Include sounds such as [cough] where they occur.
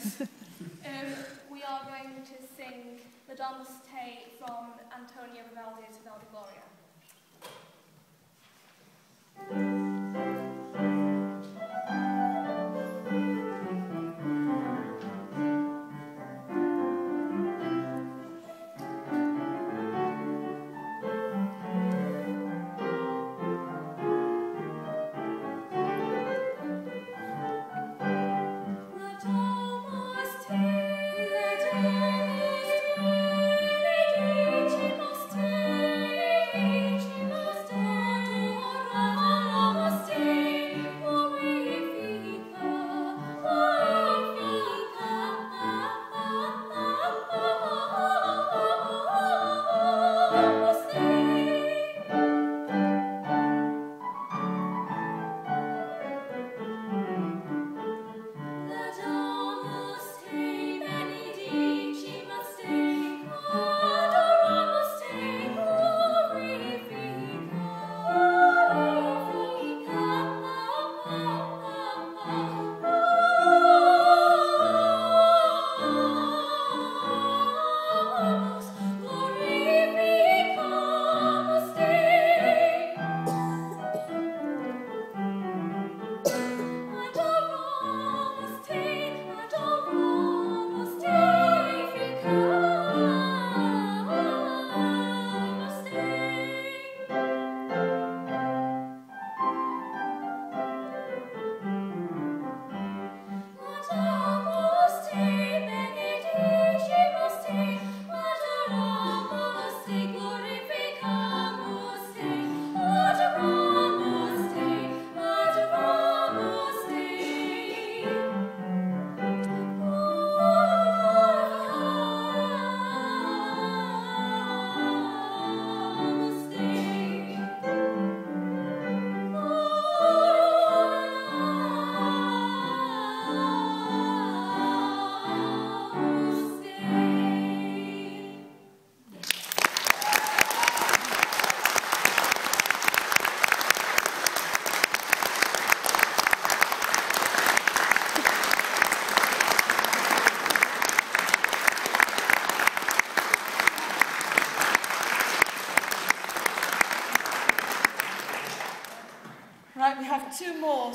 [laughs] Um, we are going to sing the Dance Te from Antonio Vivaldi's Vivaldi Gloria. more